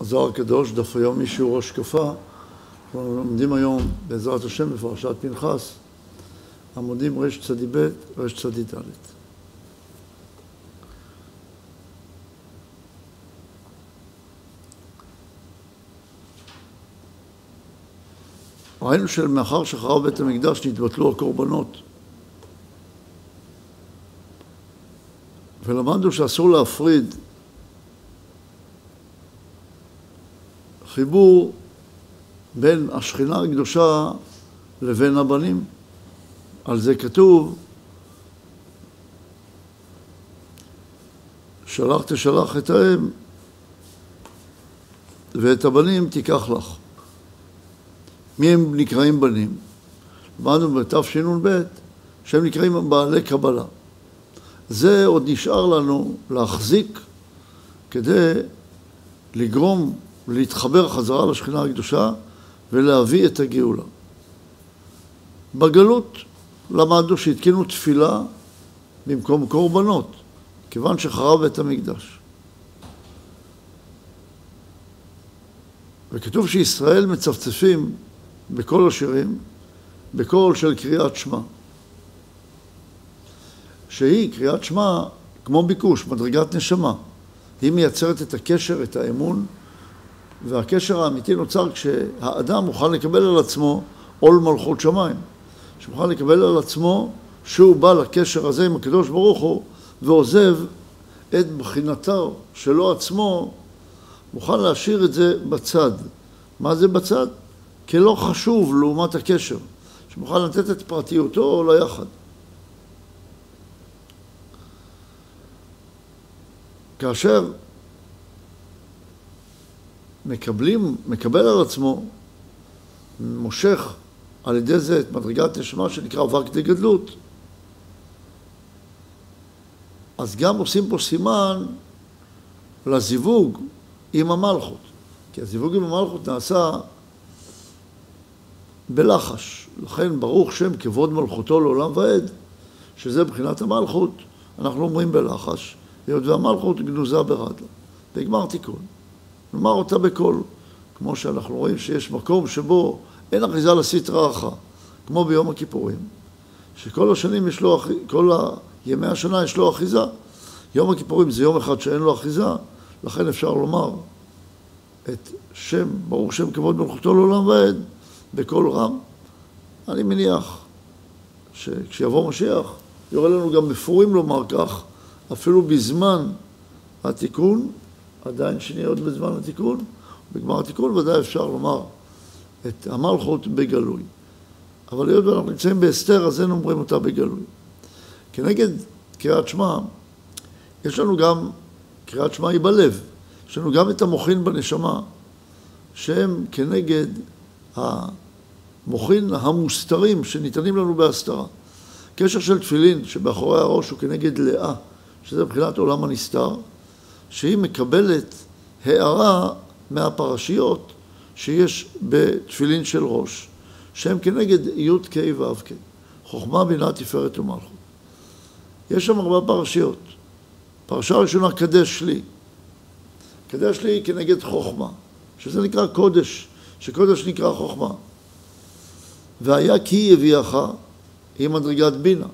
הזוהר הקדוש, דף היום משיעור השקפה. אנחנו לומדים היום, בעזרת השם, בפרשת פנחס, עמודים רצ"ב, רצ"ד. ראינו שמאחר שחרב בית המקדש נתבטלו הקורבנות. ולמדנו שאסור להפריד חיבור בין השכינה הקדושה לבין הבנים. על זה כתוב, שלח תשלח את האם ואת הבנים תיקח לך. מי הם נקראים בנים? למדנו בתשנ"ב שהם נקראים בעלי קבלה. זה עוד נשאר לנו להחזיק כדי לגרום להתחבר חזרה לשכינה הקדושה ולהביא את הגאולה. בגלות למדנו שהתקינו תפילה במקום קורבנות, כיוון שחרב את המקדש. וכתוב שישראל מצפצפים בכל השירים, בקול של קריאת שמע. שהיא, קריאת שמע, כמו ביקוש, מדרגת נשמה. היא מייצרת את הקשר, את האמון, והקשר האמיתי נוצר כשהאדם מוכן לקבל על עצמו עול מלכות שמיים. שמוכן לקבל על עצמו שהוא בא לקשר הזה עם הקדוש ברוך הוא ועוזב את בחינתו שלו עצמו, מוכן להשאיר את זה בצד. מה זה בצד? כלא חשוב לעומת הקשר, שמוכן לתת את פרטיותו ליחד. כאשר מקבלים, מקבל על עצמו, מושך על ידי זה את מדרגת נשמה שנקרא אבק דגדלות, אז גם עושים פה סימן לזיווג עם המלכות. כי הזיווג עם המלכות נעשה בלחש. לכן ברוך שם כבוד מלכותו לעולם ועד, שזה מבחינת המלכות, אנחנו אומרים בלחש, היות והמלכות גנוזה ברדלה. נגמר תיקון. נאמר אותה בקול, כמו שאנחנו רואים שיש מקום שבו אין אחיזה לסטרא אחא, כמו ביום הכיפורים, שכל השנים יש לו, כל ימי השנה יש לו אחיזה. יום הכיפורים זה יום אחד שאין לו אחיזה, לכן אפשר לומר את שם, ברוך שם כבוד מלכותו לעולם ועד, בקול רם. אני מניח שכשיבוא משיח, יורה לנו גם בפורים לומר כך, אפילו בזמן התיקון, עדיין שנהיה עוד בזמן התיקון, בגמר התיקון ודאי אפשר לומר את המלכות בגלוי. אבל היות ואנחנו נמצאים באסתר, אז אין אומרים אותה בגלוי. כנגד קריאת שמע, יש לנו גם, קריאת שמע היא בלב, יש לנו גם את המוחין בנשמה, שהם כנגד המוחין המוסתרים שניתנים לנו בהסתרה. קשר של תפילין שבאחורי הראש הוא כנגד לאה, שזה מבחינת עולם הנסתר, שהיא מקבלת הערה מהפרשיות שיש בתפילין של ראש, שהם כנגד י"ק ו"ק, חוכמה, בינה, תפארת ומלכות. יש שם ארבע פרשיות. פרשה ראשונה, קדש לי. קדש לי כנגד חוכמה, שזה נקרא קודש, שקודש נקרא חוכמה. והיה כי יביאך היא מדרגת בינה.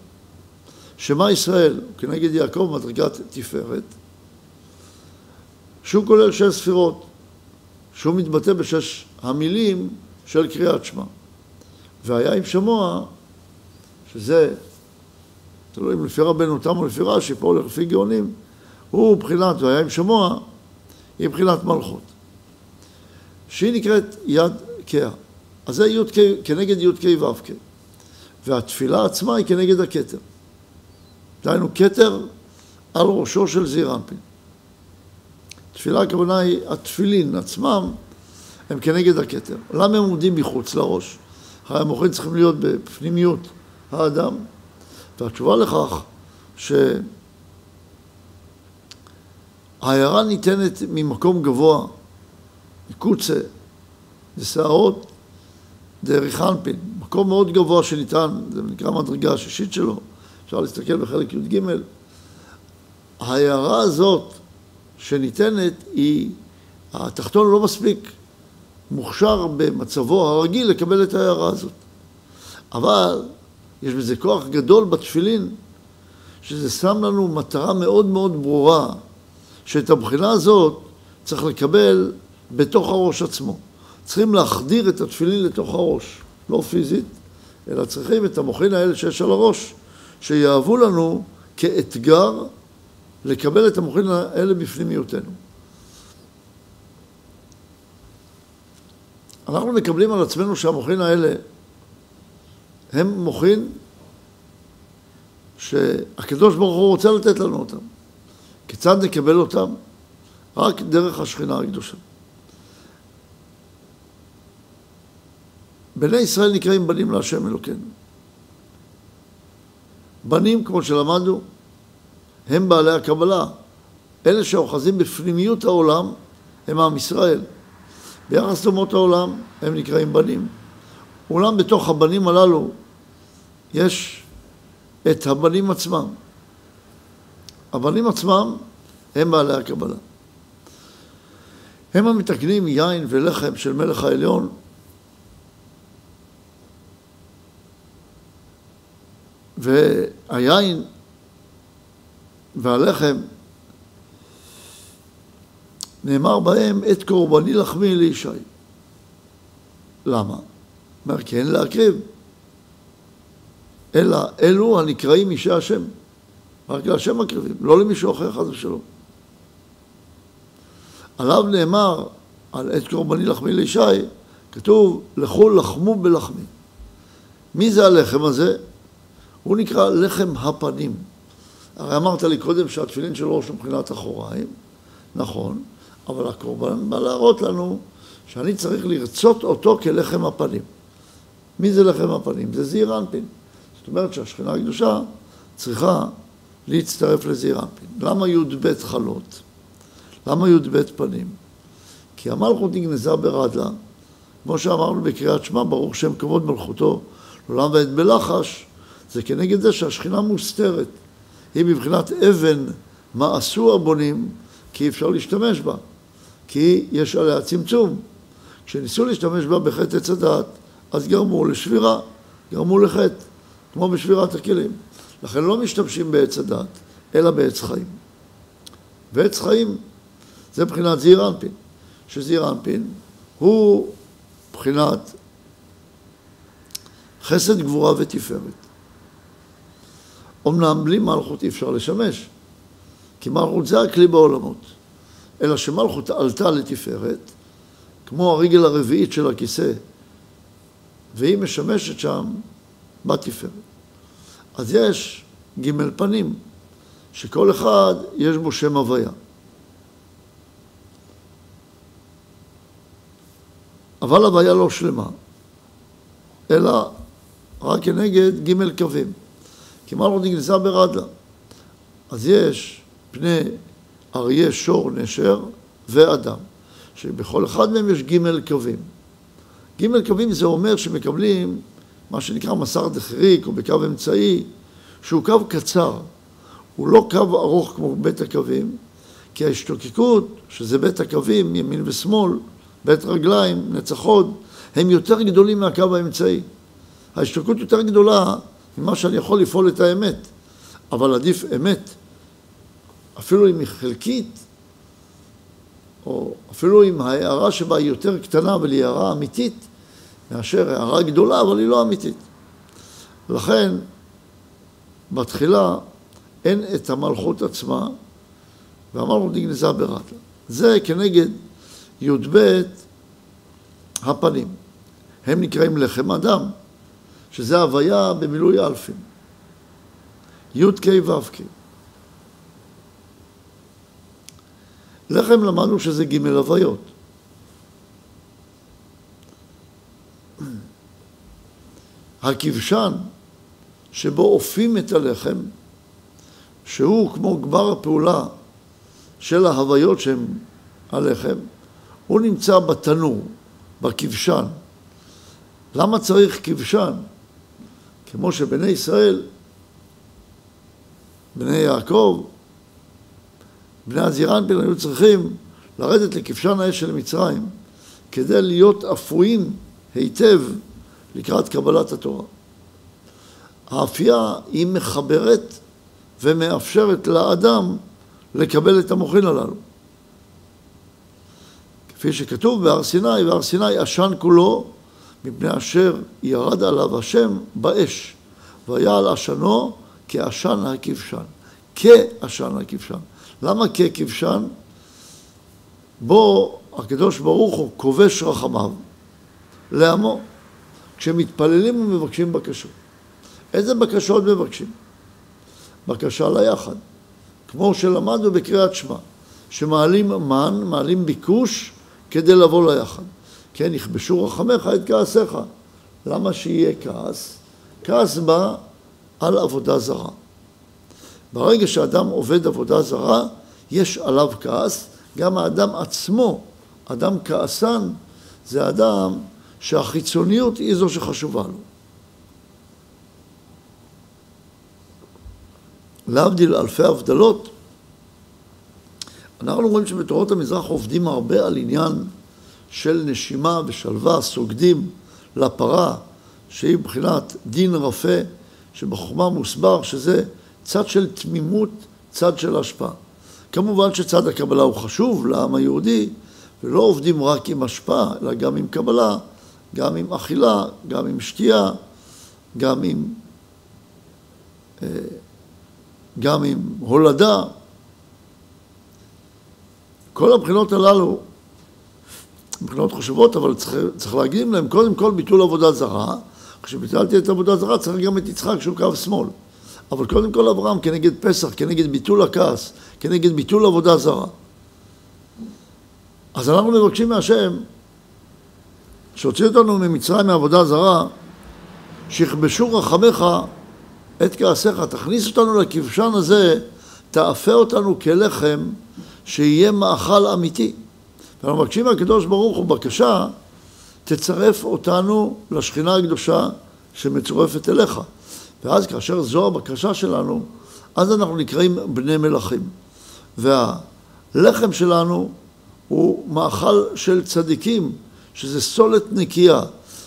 שמע ישראל כנגד יעקב מדרגת תפארת, שהוא כולל שש ספירות, שהוא מתבטא בשש המילים של קריאת שמע. והיה עם שמוע, שזה, תלוי אם לפי רבנו תם או לפי רש"י, פה הולך לפי גאונים, הוא מבחינת, והיה עם שמוע, היא מבחינת מלכות. שהיא נקראת יד קאה. אז זה י"ק, כנגד י"ק ו"ק. והתפילה עצמה היא כנגד הכתר. דהיינו, כתר על ראשו של זעיר. תפילה הכוונה היא, התפילין עצמם הם כנגד הכתר. למה הם עומדים מחוץ לראש? הרי המוחים צריכים להיות בפנימיות האדם. והתשובה לכך שהעיירה ניתנת ממקום גבוה, מקוצה, דשערות, דרך אנפין, מקום מאוד גבוה שניתן, זה נקרא מדרגה השישית שלו, אפשר להסתכל בחלק י"ג. ההערה הזאת שניתנת היא התחתון לא מספיק מוכשר במצבו הרגיל לקבל את ההערה הזאת. אבל יש בזה כוח גדול בתפילין, שזה שם לנו מטרה מאוד מאוד ברורה, שאת הבחינה הזאת צריך לקבל בתוך הראש עצמו. צריכים להחדיר את התפילין לתוך הראש, לא פיזית, אלא צריכים את המוחין האלה שיש על הראש, שיהוו לנו כאתגר לקבל את המוחין האלה בפנימיותנו. אנחנו מקבלים על עצמנו שהמוחין האלה הם מוחין שהקדוש ברוך הוא רוצה לתת לנו אותם. כיצד נקבל אותם? רק דרך השכינה הקדושה. בני ישראל נקראים בנים להשם אלוקינו. בנים, כמו שלמדנו, הם בעלי הקבלה. אלה שאוחזים בפנימיות העולם הם עם ישראל. ביחס לאומות העולם הם נקראים בנים. אולם בתוך הבנים הללו יש את הבנים עצמם. הבנים עצמם הם בעלי הקבלה. הם המתקנים יין ולחם של מלך העליון והיין והלחם נאמר בהם את קורבני לחמי לישי. למה? אומר כן להקריב. אלא אלו הנקראים אישי השם. רק להשם מקריבים, לא למישהו אחר חס ושלום. עליו נאמר, על עת קורבני לחמי לישי, כתוב, לכו לחמו בלחמי. מי זה הלחם הזה? הוא נקרא לחם הפנים. הרי אמרת לי קודם שהתפילין של ראש מבחינת אחוריים, נכון, אבל הקורבן בא להראות לנו שאני צריך לרצות אותו כלחם הפנים. מי זה לחם הפנים? זה זעיר אנפין. זאת אומרת שהשכינה הקדושה צריכה להצטרף לזעיר אנפין. למה י"ב חלות? למה י"ב פנים? כי המלכות נגנזה ברדלה, כמו שאמרנו בקריאת שמע, ברוך שם כבוד מלכותו, לעולם ועד בלחש, זה כנגד זה שהשכינה מוסתרת. היא מבחינת אבן, מה עשו הבונים, כי אפשר להשתמש בה. כי יש עליה צמצום. כשניסו להשתמש בה בחטא עץ הדעת, אז גרמו לשבירה, גרמו לחטא, כמו בשבירת הכלים. לכן לא משתמשים בעץ הדעת, אלא בעץ חיים. ועץ חיים זה מבחינת זעיר אנפין, שזעיר אנפין הוא מבחינת חסד, גבורה ותפארת. אמנם בלי מלכות אי אפשר לשמש, כי מלכות זה הכלי בעולמות. אלא שמלכות עלתה לתפארת, כמו הרגל הרביעית של הכיסא, והיא משמשת שם בתפארת. אז יש ג' פנים, שכל אחד יש בו שם הוויה. אבל הוויה לא שלמה, אלא רק כנגד ג' קווים. כי מלכות נגנזה ברדלה. אז יש פני אריה, שור, נשר ואדם, שבכל אחד מהם יש ג' קווים. ג' קווים זה אומר שמקבלים מה שנקרא מסר דחריק או בקו אמצעי, שהוא קו קצר, הוא לא קו ארוך כמו בית הקווים, כי ההשתוקקות, שזה בית הקווים, ימין ושמאל, בית רגליים, נצחוד, הם יותר גדולים מהקו האמצעי. ההשתוקקות יותר גדולה ממה שאני יכול לפעול את האמת, אבל עדיף אמת אפילו אם היא חלקית, או אפילו אם ההערה שבה היא יותר קטנה אבל היא הערה אמיתית, מאשר הערה גדולה אבל היא לא אמיתית. לכן, בתחילה אין את המלכות עצמה, והמלכות נגנזה ברטלה. זה כנגד י"ב הפנים. הם נקראים לחם אדם, שזה הוויה במילוי אלפים. י"ק ו"ק. לחם למדנו שזה ג' הוויות. הכבשן שבו אופים את הלחם, שהוא כמו גמר הפעולה של ההוויות שהן הלחם, הוא נמצא בתנור, בכבשן. למה צריך כבשן? כמו שבני ישראל, בני יעקב, בני הזירנפין היו צריכים לרדת לכבשן האש של מצרים, כדי להיות אפויים היטב לקראת קבלת התורה. האפייה היא מחברת ומאפשרת לאדם לקבל את המוחין הללו. כפי שכתוב בהר סיני, והר סיני עשן כולו, מפני אשר ירד עליו השם באש, והיה על עשנו כעשן הכבשן. כעשן הכבשן. למה ככבשן? בו הקדוש ברוך הוא כובש רחמיו לעמו. כשמתפללים ומבקשים בקשות. איזה בקשות מבקשים? בקשה ליחד. כמו שלמדנו בקריאת שמע, שמעלים מן, מעלים ביקוש כדי לבוא ליחד. כן, יכבשו רחמך את כעסיך. למה שיהיה כעס? כעס בא על עבודה זרה. ברגע שאדם עובד עבודה זרה, יש עליו כעס, גם האדם עצמו, אדם כעסן, זה אדם שהחיצוניות היא זו שחשובה לו. להבדיל אלפי הבדלות, אנחנו רואים שבתורות המזרח עובדים הרבה על עניין של נשימה ושלווה, סוגדים לפרה, שהיא מבחינת דין רפה, שבחוכמה מוסבר שזה צד של תמימות, צד של השפעה. כמובן שצד הקבלה הוא חשוב לעם היהודי, ולא עובדים רק עם השפעה, אלא גם עם קבלה, גם עם אכילה, גם עם שתייה, גם עם, אה, גם עם הולדה. כל הבחינות הללו מבחינות חשובות, אבל צריך, צריך להגיד להם קודם כל ביטול עבודה זרה. כשביטלתי את עבודה זרה צריך גם את יצחק שהוא קו שמאל. אבל קודם כל אברהם כנגד פסח, כנגד ביטול הכעס, כנגד ביטול עבודה זרה. אז אנחנו מבקשים מהשם שהוציא אותנו ממצרים מעבודה זרה, שיכבשו רחמך את כעסיך, תכניס אותנו לכבשן הזה, תאפה אותנו כלחם, שיהיה מאכל אמיתי. ואנחנו מבקשים מהקדוש ברוך הוא בקשה, תצרף אותנו לשכינה הקדושה שמצורפת אליך. ואז כאשר זו הבקשה שלנו, אז אנחנו נקראים בני מלכים. והלחם שלנו הוא מאכל של צדיקים, שזה סולת נקייה,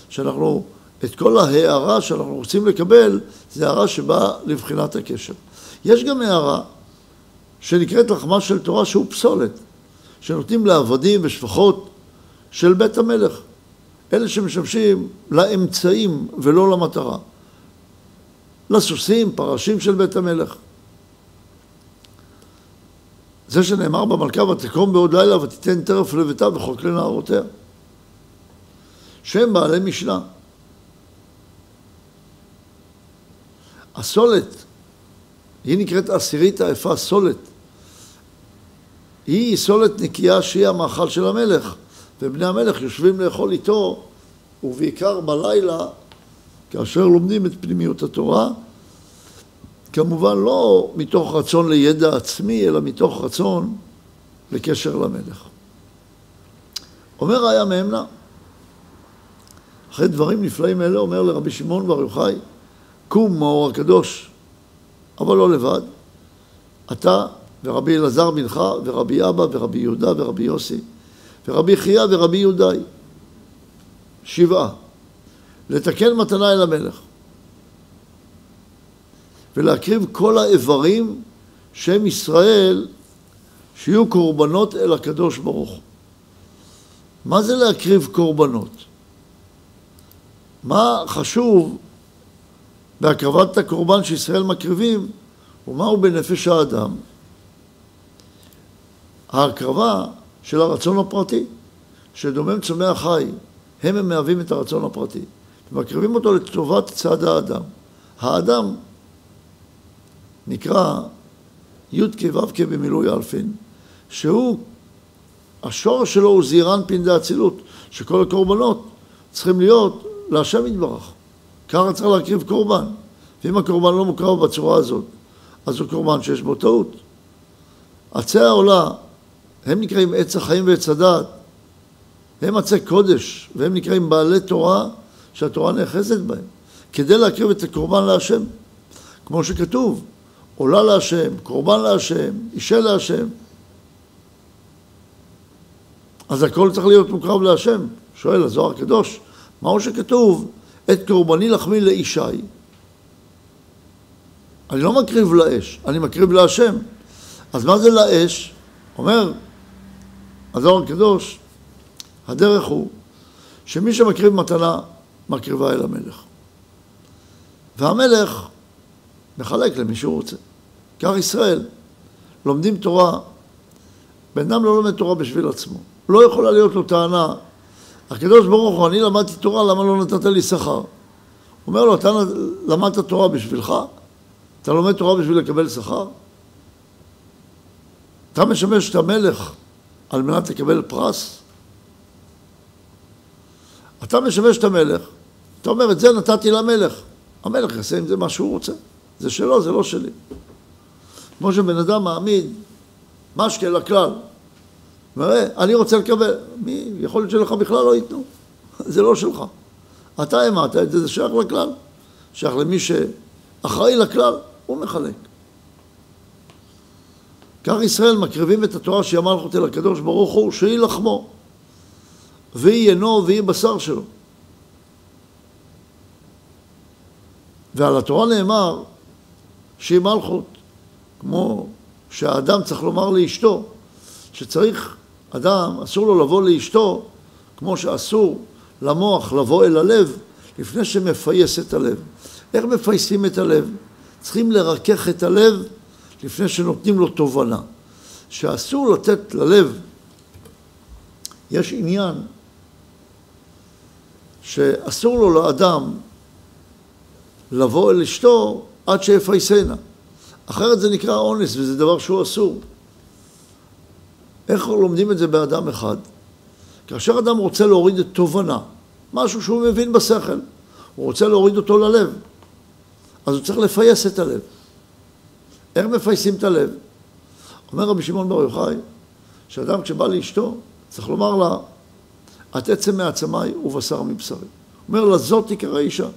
שאנחנו, את כל ההערה שאנחנו רוצים לקבל, זה הערה שבאה לבחינת הקשר. יש גם הערה שנקראת לחמה של תורה שהוא פסולת, שנותנים לעבדים ושפחות של בית המלך, אלה שמשמשים לאמצעים ולא למטרה. לסוסים, פרשים של בית המלך. זה שנאמר במלכה ותקום בעוד לילה ותיתן טרף לביתה וחוק לנערותיה. שהם בעלי משנה. הסולת, היא נקראת עשירית האפה סולת. היא סולת נקייה שהיא המאכל של המלך, ובני המלך יושבים לאכול איתו, ובעיקר בלילה, כאשר לומדים את פנימיות התורה, כמובן לא מתוך רצון לידע עצמי, אלא מתוך רצון לקשר למלך. אומר ראיה מאמנה, אחרי דברים נפלאים אלה אומר לרבי שמעון בר יוחאי, קום מאור הקדוש, אבל לא לבד, אתה ורבי אלעזר בנך ורבי אבא ורבי יהודה ורבי יוסי ורבי חייא ורבי יהודאי, שבעה, לתקן מתנה אל המלך. ולהקריב כל האיברים שם ישראל שיהיו קורבנות אל הקדוש ברוך הוא. מה זה להקריב קורבנות? מה חשוב בהקרבת הקורבן שישראל מקריבים ומהו בנפש האדם? ההקרבה של הרצון הפרטי, שדומם צומח חי, הם הם מהווים את הרצון הפרטי, ומקריבים אותו לטובת צד האדם. האדם נקרא י"ק ו"ק במילוי אלפין, שהוא, השורש שלו הוא זעירן פין דאצילות, שכל הקורבנות צריכים להיות להשם יתברך. ככה צריך להקריב קורבן. ואם הקורבן לא מוקרב בצורה הזאת, אז הוא קורבן שיש בו טעות. עצי העולה, הם נקראים עץ החיים ועץ הדת. הם עצי קודש, והם נקראים בעלי תורה שהתורה נאחזת בהם, כדי להקריב את הקורבן להשם. כמו שכתוב, עולה להשם, קורבן להשם, אישה להשם. אז הכל צריך להיות מוקרב להשם. שואל הזוהר הקדוש, מהו שכתוב, את קורבני לחמי לישי. אני לא מקריב לאש, אני מקריב להשם. אז מה זה לאש? אומר הזוהר הקדוש, הדרך הוא שמי שמקריב מתנה, מקריבה אל המלך. והמלך מחלק למי שהוא רוצה. כך ישראל, לומדים תורה, בן אדם לא לומד תורה בשביל עצמו. לא יכולה להיות לו טענה, הקדוש ברוך הוא, אני למדתי תורה, למה לא נתת לי שכר? אומר לו, אתה למדת תורה בשבילך? אתה לומד תורה בשביל לקבל שכר? אתה משמש את המלך על מנת לקבל פרס? אתה משמש את המלך, אתה אומר, את זה נתתי למלך. המלך יעשה עם זה מה שהוא רוצה. זה שלו, זה לא שלי. כמו שבן אדם מעמיד משקה לכלל, מראה, אני רוצה לקבל, מי, יכול להיות שלך בכלל לא ייתנו, זה לא שלך. אתה העמדת את זה, זה שייך לכלל, שייך למי שאחראי לכלל, הוא מחלק. כך ישראל מקריבים את התורה שהיא המלכות אל הקדוש ברוך הוא, שהיא לחמו, והיא עינו והיא בשר שלו. ועל התורה נאמר שהיא מלכות, כמו שהאדם צריך לומר לאשתו, שצריך, אדם, אסור לו לבוא לאשתו, כמו שאסור למוח לבוא אל הלב, לפני שמפייס את הלב. איך מפייסים את הלב? צריכים לרכך את הלב לפני שנותנים לו תובנה. שאסור לתת ללב, יש עניין שאסור לו לאדם לבוא אל אשתו עד שיפייסנה. אחרת זה נקרא אונס וזה דבר שהוא אסור. איך לומדים את זה באדם אחד? כאשר אדם רוצה להוריד את תובנה, משהו שהוא מבין בשכל, הוא רוצה להוריד אותו ללב, אז הוא צריך לפייס את הלב. איך מפייסים את הלב? אומר רבי שמעון בר יוחאי, שאדם כשבא לאשתו, צריך לומר לה, את עצם מעצמיי ובשר מבשרי. אומר, לזאת תקרא אישה.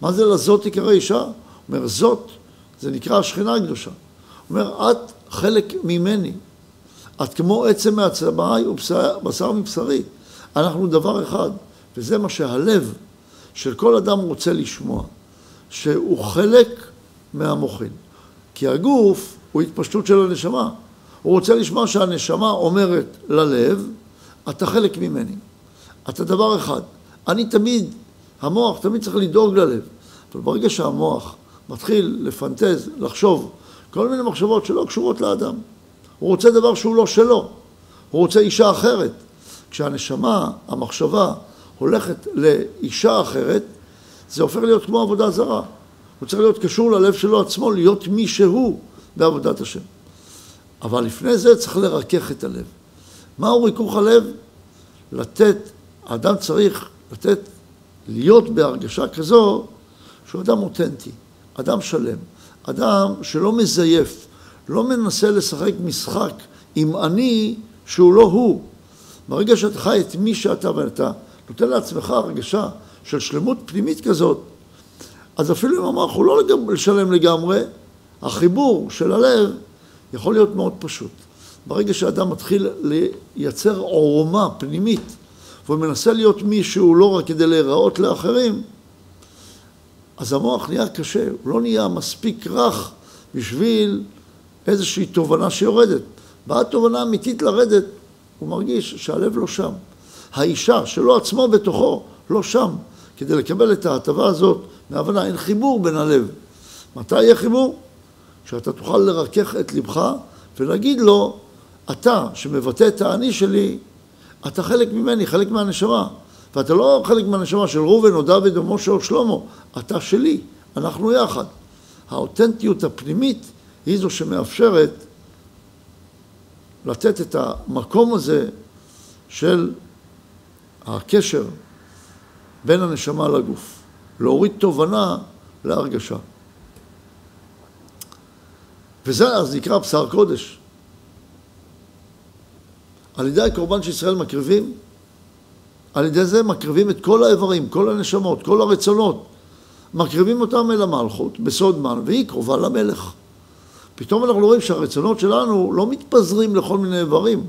מה זה לזאת תקרא אישה? אומר, זאת, זה נקרא השכינה הקדושה. אומר, את חלק ממני. את כמו עצם מעצמיי ובשר מבשרי. אנחנו דבר אחד, וזה מה שהלב של כל אדם רוצה לשמוע, שהוא חלק מהמוחין. כי הגוף הוא התפשטות של הנשמה. הוא רוצה לשמוע שהנשמה אומרת ללב, אתה חלק ממני. אתה דבר אחד. אני תמיד, המוח תמיד צריך לדאוג ללב. אבל ברגע שהמוח מתחיל לפנטז, לחשוב, כל מיני מחשבות שלא קשורות לאדם. הוא רוצה דבר שהוא לא שלו. הוא רוצה אישה אחרת. כשהנשמה, המחשבה, הולכת לאישה אחרת, זה הופך להיות כמו עבודה זרה. הוא צריך להיות קשור ללב שלו עצמו, להיות מי שהוא בעבודת השם. אבל לפני זה צריך לרכך את הלב. מהו ריכוך הלב? לתת, האדם צריך לתת, להיות בהרגשה כזו שהוא אדם אותנטי, אדם שלם, אדם שלא מזייף, לא מנסה לשחק משחק עם אני שהוא לא הוא. ברגע שאתה חי את מי שאתה ואתה נותן לעצמך הרגשה של שלמות פנימית כזאת, אז אפילו אם המוח הוא לא לשלם לגמרי, החיבור של הלב יכול להיות מאוד פשוט. ברגע שאדם מתחיל לייצר עורמה פנימית, והוא מנסה להיות מישהו לא רק כדי להיראות לאחרים, אז המוח נהיה קשה, הוא לא נהיה מספיק רך בשביל איזושהי תובנה שיורדת. באה תובנה אמיתית לרדת, הוא מרגיש שהלב לא שם. האישה שלו עצמו בתוכו לא שם. כדי לקבל את ההטבה הזאת מהבנה, אין חיבור בין הלב. מתי יהיה חיבור? שאתה תוכל לרכך את לבך ולהגיד לו, אתה שמבטא את האני שלי, אתה חלק ממני, חלק מהנשמה. ואתה לא חלק מהנשמה של ראובן או דוד או משה או שלמה, אתה שלי, אנחנו יחד. האותנטיות הפנימית היא זו שמאפשרת לתת את המקום הזה של הקשר בין הנשמה לגוף. להוריד תובנה להרגשה. וזה אז נקרא בשר קודש. על ידי הקורבן שישראל מקריבים, על ידי זה מקריבים את כל האיברים, כל הנשמות, כל הרצונות, מקריבים אותם אל המלכות בסוד מן, והיא קרובה למלך. פתאום אנחנו רואים שהרצונות שלנו לא מתפזרים לכל מיני איברים,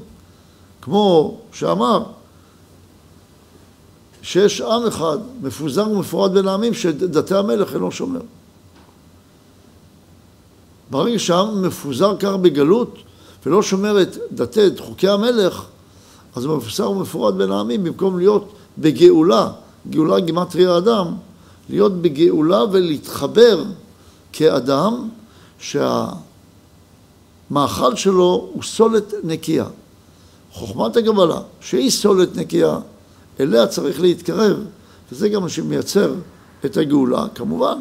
כמו שאמר, שיש עם אחד מפוזר ומפורד בין העמים שדתי המלך אינו שומר. ברגע שהעם מפוזר כך בגלות ולא שומר את דתי, את חוקי המלך, אז הוא מפוזר ומפורד בין העמים במקום להיות בגאולה, גאולה גימטריה אדם, להיות בגאולה ולהתחבר כאדם שהמאכל שלו הוא סולת נקייה. חוכמת הגבלה, שהיא סולת נקייה, אליה צריך להתקרב, וזה גם מה שמייצר את הגאולה. כמובן,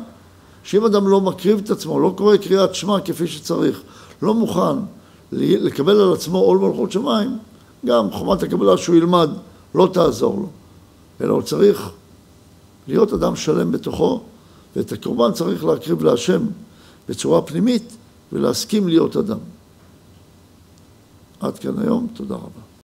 שאם אדם לא מקריב את עצמו, לא קורא קריאת שמע כפי שצריך, לא מוכן לקבל על עצמו עול מלכות שמיים, גם חוכמת הקבלה שהוא ילמד לא תעזור לו, אלא הוא צריך להיות אדם שלם בתוכו, ואת הקורבן צריך להקריב להשם בצורה פנימית ולהסכים להיות אדם. עד כאן היום, תודה רבה.